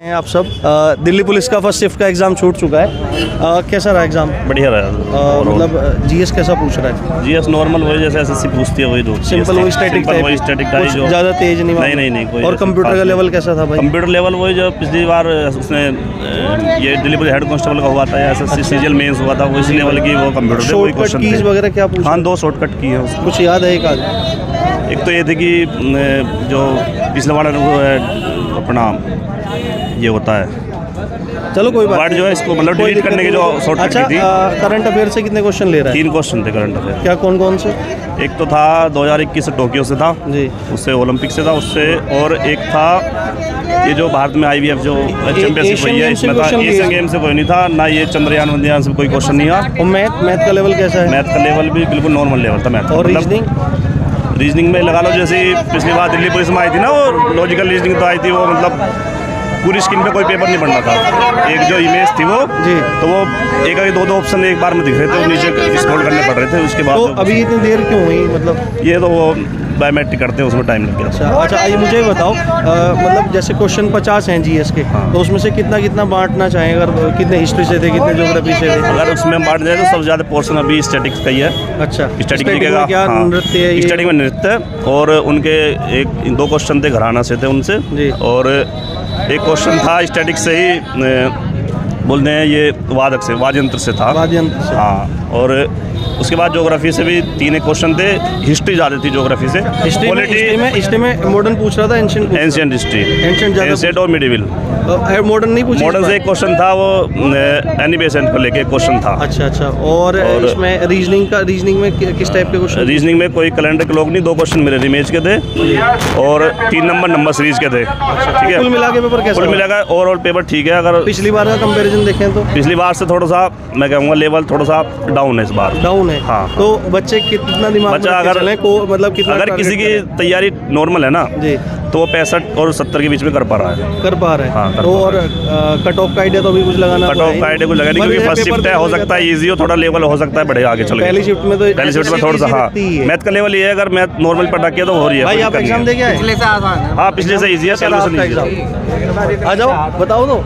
हैं आप सब। अ, दिल्ली पुलिस का फ़र्स्ट शिफ्ट का एग्ज़ाम छूट चुका है। अ, कैसा रहा एग्ज़ाम बढ़िया रहा। मतलब जीएस कैसा पूछ रहा है? जीएस नॉर्मल वही जैसे एसएससी पूछती है वही दो। सिंपल वही स्टैटिक सिंपल वही स्टैटिक कुछ जो ज़्यादा तेज नहीं नहीं नहीं नहीं कोई और कंप्यूटर का लेवल कैसा था भाई? कंप्यूटर लेवल वही जो पिछली बार उसने ये दिल्ली पुलिस हेड कांस्टेबल का हुआ था या एसएससी सीजीएल मेंस हुआ था इसी लेवल की वो कंप्यूटर वही शॉर्टकट क्वेश्चन कीज वगैरह क्या पूछ हाँ दो शॉर्टकट की है कुछ याद है एक आध? एक तो ये थी कि जो पिछले बार अपना ये होता है। चलो कोई बात जो है इसको मतलब डिलीट करने की जो। शॉर्टकट अच्छा थी। करंट अफेयर से कितने क्वेश्चन ले रहा है? तीन क्वेश्चन थे करंट अफेयर क्या कौन कौन से? एक तो था 2021 से टोक्यो से था जी। उससे ओलंपिक से था उससे और एक था ये जो भारत में आईवीएफ जो चैंपियनशिप हुई है इसमें था एशियन गेम से कोई नहीं था ना ये चंद्रयान वंद्रयान से कोई क्वेश्चन नहीं आया और मैथ मैथ का लेवल कैसा है? मैथ का लेवल भी बिल्कुल नॉर्मल लेवल था मैथ और रीजनिंग रीजनिंग में लगा लो जैसे पिछली बार दिल्ली पुलिस में आई थी ना वो लॉजिकल रीजनिंग तो आई थी वो मतलब पूरी स्क्रीन पे कोई पेपर नहीं बनना था एक जो इमेज थी वो जी। तो वो एक आगे दो दो ऑप्शन एक बार में दिख रहे थे नीचे स्क्रॉल करने पड़ रहे थे उसके बाद तो अभी इतनी देर क्यों हुई मतलब ये तो वो बायोमेट्रिक करते हैं उसमें टाइम लग गया अच्छा अच्छा ये मुझे बताओ अ, मतलब जैसे क्वेश्चन पचास हैं जीएस के हाँ। तो उसमें से कितना कितना बांटना चाहें अगर कितने हिस्ट्री से थे कितने ज्योग्राफी से थे अगर उसमें बांट जाए तो सबसे ज़्यादा पोर्शन अभी स्टैटिक्स का ही है अच्छा स्टैटिक में क्या नृत्य है? स्टैटिक में नृत्य और उनके एक दो क्वेश्चन थे घराना से थे उनसे जी। और एक क्वेश्चन था स्टैटिक से ही बोलते हैं ये वादक से वाद्यंत्र से था वाद्यंत्र। हाँ और उसके बाद ज्योग्राफी से भी तीन एक क्वेश्चन थे हिस्ट्री ज़्यादा थी ज्योग्राफी से। हिस्ट्री में हिस्ट्री में हिस्ट्री में मॉडर्न पूछ रहा था एंशियंट एंशियंट हिस्ट्री एंशियंट और मिडिविल मॉडर्न नहीं पूछी मॉडर्न से एक क्वेश्चन था वो एनिबेसेंट को लेके क्वेश्चन था। अच्छा अच्छा। और, और- इसमें रीजनिंग का रीजनिंग में किस टाइप के क्वेश्चन रीजनिंग में कोई कैलेंडर के लोग नहीं दो क्वेश्चन मेरे इमेज के थे और तीन नंबर नंबर सीरीज़ के थे। ठीक है? कुल मिला के पेपर कैसा कुल हुआ? मिलाकर ओवरऑल पेपर ठीक है अगर पिछली बार का कंपैरिजन देखें तो। पिछली बार से थोड़ा सा मैं कहूँगा लेवल थोड़ा सा डाउन है इस बार। डाउन है हाँ, तो बच्चे कितना दिमाग बच्चा अगर- चलें को मतलब कितना अगर किसी की तैयारी नॉर्मल है ना जी। तो वो पैंसठ और सत्तर के बीच में कर पा रहा है। कर पा रहे हाँ, तो और कट ऑफ़ का आइडिया तो अभी कुछ लगाना कट तो ऑफ़ का आइडिया कुछ लगा नहीं क्योंकि फ़र्स्ट शिफ्ट है हो सकता है ईजी हो। थोड़ा लेवल हो सकता है बढ़े आगे चल पहली शिफ्ट में तो पहली शिफ्ट में थोड़ा सा हाँ। ही है। मैथ का लेवल ये है अगर मैथ नॉर्मल पर रखिए तो हो रही है भाई आप एग्ज़ाम है। पिछले से आसान है हाँ ईजी है ईजी है आ जाओ बताओ तो।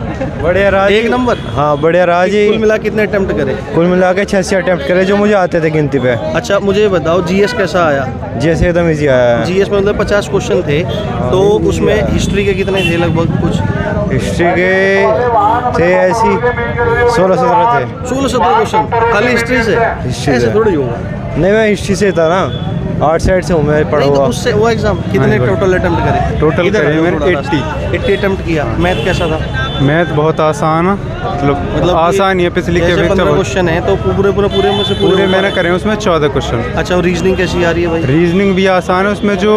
बढ़िया राज। एक नंबर। हाँ बढ़िया राज। कुल मिला कितने अटेम्प्ट करे? कुल मिला के छः से अटैम्प्ट करे जो मुझे आते थे गिनती पे। अच्छा मुझे बताओ जीएस कैसा आया? जैसे एकदम इजी आया। है जीएस में मतलब पचास क्वेश्चन थे तो उसमें हिस्ट्री के कितने थे लगभग कुछ? हिस्ट्री के थे ऐसी सोलह सत्रह थे। सोलह सत्रह क्वेश्चन खाली हिस्ट्री से? हिस्ट्री ऐसे से। थोड़ी होगा नहीं मैं हिस्ट्री से था ना। आर्ट साइड से हूँ मैं पढ़ा तो हुआ। उससे वो एग्ज़ाम कितने हाँ, टोटल अटेम्प्ट करे? इधर करे मैंने रास्ता। 80 अटेम्प्ट किया। मैथ कैसा था? मैथ बहुत आसान मतलब मतलब आसान ही है पिछली के अपेक्षा क्वेश्चन है तो पूरे पूरे पूरे में से पूरे मैंने करे हैं उसमें चौदह क्वेश्चन अच्छा और रीजनिंग कैसी आ रही है भाई? रीजनिंग भी आसान है उसमें जो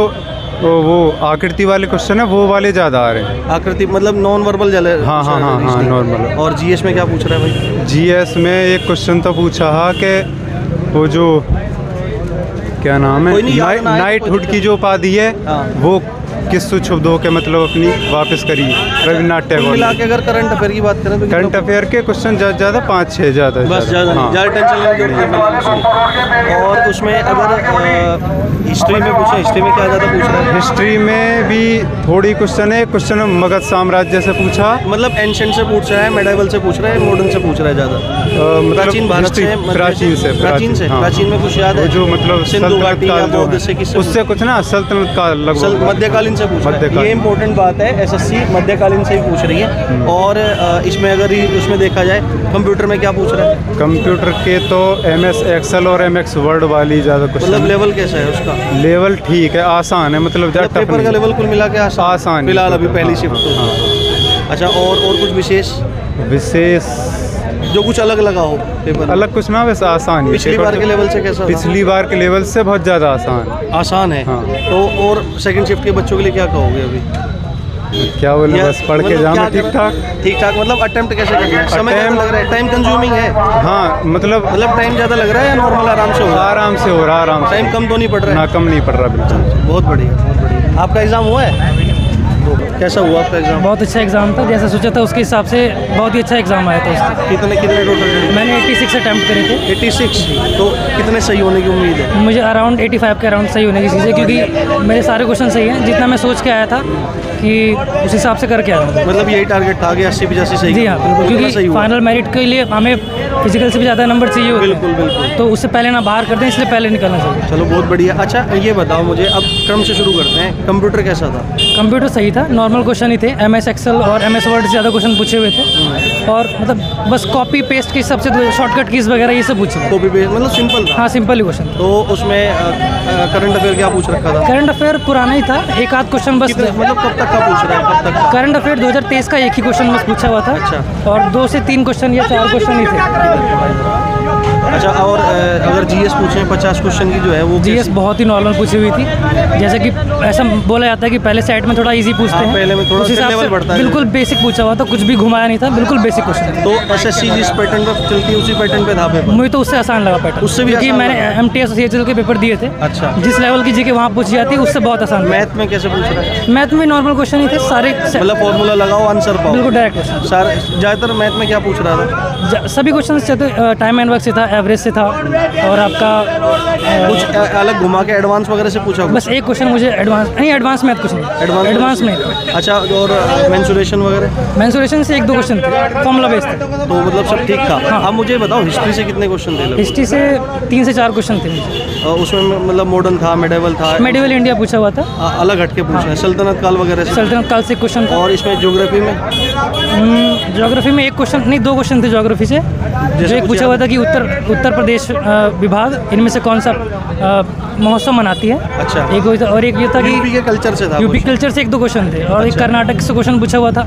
वो वो आकृति वाले क्वेश्चन है वो वाले ज़्यादा आ रहे हैं। आकृति मतलब नॉन वर्बल जले हाँ, हाँ, हाँ, हाँ, normal। और जीएस में क्या पूछ रहा है भाई? जीएस में एक क्वेश्चन तो पूछा है कि वो जो क्या नाम है नाइट हुड की जो उपाधि है हाँ। वो किस शुभ के मतलब अपनी वापस करी? कुल टैगोर मिला के अगर करंट अफेयर की बात करें तो करंट अफेयर के क्वेश्चन ज़्यादा ज़्यादा पाँच छः ज़्यादा बस ज़्यादा। हाँ। ज़्यादा टेंशन है। और उसमें अगर हिस्ट्री में पूछे हिस्ट्री में क्या ज़्यादा पूछ रहा है? हिस्ट्री में भी थोड़ी क्वेश्चन है क्वेश्चन मगध साम्राज्य से पूछा। मतलब एंशंट से पूछ रहा है मेडाइवल से पूछ रहा है मॉडर्न से पूछ रहा है ज़्यादा? मतलब प्राचीन भारत से प्राचीन से प्राचीन से हाँ, प्राचीन में कुछ याद है? जो मतलब सिंधु घाटी काल है, उससे कुछ ना सल्तनत का लगभग मध्यकालीन से पूछ रहा है। ये इंपॉर्टेंट बात है एसएससी मध्यकालीन से ही पूछ रही है। और इसमें अगर उसमें देखा जाए कंप्यूटर में क्या पूछ रहा है? कंप्यूटर के तो एम एस एक्सल और एम एक्स वर्ड वाली ज़्यादा कुछ मतलब लेवल कैसा है उसका? लेवल ठीक है आसान है मतलब मतलब ज़्यादा पेपर का लेवल कुल मिला के आसान फ़िलहाल अभी पहली हाँ, शिफ्ट तो। हाँ, अच्छा और और कुछ विशेष? विशेष जो कुछ अलग लगा हो पेपर अलग कुछ ना वैसे आसान है। पिछली बार के लेवल से कैसा पिछली बार के लेवल से बहुत ज़्यादा आसान आसान है? हाँ। तो और सेकंड शिफ्ट के बच्चों के लिए क्या कहोगे अभी? क्या बोले बस पढ़ के मतलब जाना ठीक ठाक? ठीक ठाक मतलब अटेम्प्ट कैसे करना है? समय ज़्यादा लग रहा है टाइम कंज्यूमिंग है। हाँ मतलब मतलब टाइम ज़्यादा लग रहा है या नॉर्मल आराम से हो रहा है? आराम से हो रहा है आराम से। टाइम कम तो नहीं पड़ रहा है? ना कम नहीं पड़ रहा बिल्कुल। बहुत बढ़िया बहुत बढ़िया। आपका एग्ज़ाम हुआ है? कैसा हुआ आपका एग्ज़ाम बहुत अच्छा एग्ज़ाम था जैसा सोचा था उसके हिसाब से बहुत ही अच्छा एग्ज़ाम आया था उसका। कितने कितने टोटल मैंने 86 अटैम्प्ट करे थे। 86 तो कितने सही होने की उम्मीद है? मुझे अराउंड 85 के अराउंड सही होने की चीज़ है क्योंकि मेरे सारे क्वेश्चन सही हैं जितना मैं सोच के आया था कि उस हिसाब से करके आया मतलब यही टारगेट था कि अस्सी पचासी सही जी हाँ बिल्कुल क्योंकि फाइनल मेरिट के लिए हमें फ़िज़िकल से भी ज़्यादा नंबर चाहिए होते बिल्कुल बिल्कुल। तो उससे पहले ना बाहर करते हैं इसलिए पहले निकलना चाहिए। चलो बहुत बढ़िया। अच्छा ये बताओ मुझे अब क्रम से शुरू करते हैं। कंप्यूटर कैसा था? कंप्यूटर सही था नॉर्मल क्वेश्चन ही थे। एम एस एक्सेल और एम एस वर्ड से ज़्यादा क्वेश्चन पूछे हुए थे। और मतलब बस कॉपी पेस्ट के हिसाब से शॉर्टकट कीज वगैरह ये सब पूछे कॉपी पेस्ट मतलब सिंपल हाँ सिंपल ही क्वेश्चन तो उसमें करंट अफेयर क्या पूछ रखा था? करंट अफेयर पुराना ही था एक आध क्वेश्चन बस मतलब कब तक का पूछ रहा है कब तक? करंट अफेयर 2023 का एक ही क्वेश्चन बस पूछा हुआ था अच्छा। और दो से तीन क्वेश्चन या चार क्वेश्चन ही थे अच्छा और अगर जीएस पूछें पचास क्वेश्चन की जो है वो जीएस बहुत ही नॉर्मल पूछी हुई थी। जैसे कि ऐसा बोला जाता है कि पहले सेट में थोड़ा इजी पूछते हाँ, हैं। पहले में थोड़ा से बढ़ता है। बिल्कुल बेसिक पूछा हुआ था कुछ भी घुमाया नहीं था बिल्कुल बेसिक क्वेश्चन तो एसएससी जिस पैटर्न पे चलती है उसी पैटर्न पे था पेपर मुझे तो उससे आसान लगा पैटर्न उससे भी क्योंकि मैंने एम टी एस के पेपर दिए थे। अच्छा। जिस लेवल की जी के वहाँ पूछी जाती है उससे बहुत आसान मैथ में कैसे पूछ रहा है? मैथ में नॉर्मल क्वेश्चन ही थे सारे मतलब फॉर्मूला लगाओ आंसर पाओ। बिल्कुल डायरेक्ट क्वेश्चन ज़्यादातर मैथ में क्या पूछ रहा था? सभी क्वेश्चन टाइम एंड वर्क से था एवरेज से था और आपका कुछ अलग घुमा के एडवांस वगैरह से पूछा बस एक क्वेश्चन मुझे एडवांस नहीं एडवांस मैथ कुछ नहीं। एडवांस एडवांस में। अच्छा और मेंसुरेशन वगैरह? मैंसुरेशन से एक दो क्वेश्चन थे। फॉर्मूला बेस्ड थे। तो मतलब सब ठीक था? अब मुझे बताओ हिस्ट्री से कितने क्वेश्चन थे हिस्ट्री से तीन से चार क्वेश्चन थे उसमें मतलब मॉडर्न था मेडेवल था? मेडिवल इंडिया पूछा हुआ था। अलग हटके पूछे हैं। सल्तनत काल वगैरह सल्तनत काल से क्वेश्चन था। और इसमें ज्योग्राफी में? ज्योग्राफी में एक क्वेश्चन नहीं दो क्वेश्चन थे ज्योग्राफी से। जो एक पूछा हुआ था कि उत्तर उत्तर प्रदेश विभाग इनमें से कौन सा महोत्सव मनाती है? अच्छा। एक और एक ये था यूपी कि के कल्चर से था यूपी कल्चर से एक दो क्वेश्चन थे और एक कर्नाटक से क्वेश्चन पूछा हुआ था।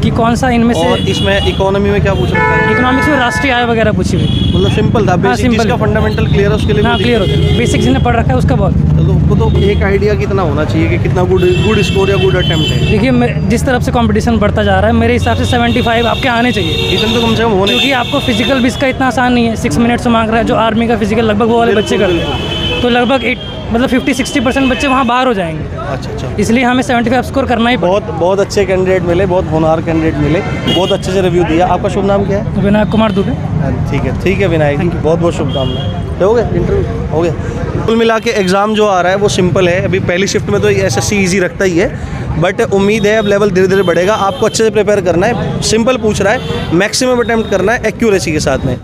कि कौन सा इनमें से और इसमें इकोनॉमी में क्या पूछ रखा है इकोनॉमिक्स में राष्ट्रीय आय वगैरह पूछी हुई थी। मतलब सिंपल था बेसिक simple जिसका फंडामेंटल क्लियर है उसके लिए हाँ क्लियर हो। गया बेसिक जिसने पढ़ रखा है उसका बहुत। तो तो एक आइडिया कितना होना चाहिए कि कितना गुड गुड स्कोर या गुड अटेम्प्ट है? देखिए मैं जिस तरफ़ से कंपटीशन बढ़ता जा रहा है मेरे हिसाब से 75 आपके आने चाहिए। इतने तो कम से कम होने क्योंकि आपको फ़िज़िकल भी इसका इतना आसान नहीं है। सिक्स मिनट से मांग रहा है जो आर्मी का फ़िज़िकल लगभग वो वाले बच्चे करते हैं। तो लगभग एट मतलब फिफ्टी सिक्सटी परसेंट बच्चे वहाँ बाहर हो जाएँगे। अच्छा अच्छा। इसलिए हमें सेवेंटी फाइव स्कोर करना ही बहुत बहुत अच्छे कैंडिडेट मिले बहुत होनहार कैंडिडेट मिले बहुत अच्छे से रिव्यू दिया। आपका शुभ नाम क्या है? विनायक कुमार दुबे। हाँ, ठीक है ठीक है विनायक बहुत बहुत शुभकामनाएँ। हो गए इंटरव्यू हो गया। कुल मिला के एग्ज़ाम जो आ रहा है वो सिंपल है। अभी पहली शिफ्ट में तो एस एस सी ईजी रखता ही है। बट उम्मीद है अब लेवल धीरे धीरे बढ़ेगा। आपको अच्छे से प्रिपेयर करना है। सिंपल पूछ रहा है। मैक्सिमम अटैम्प्ट करना है एक्यूरेसी के साथ में।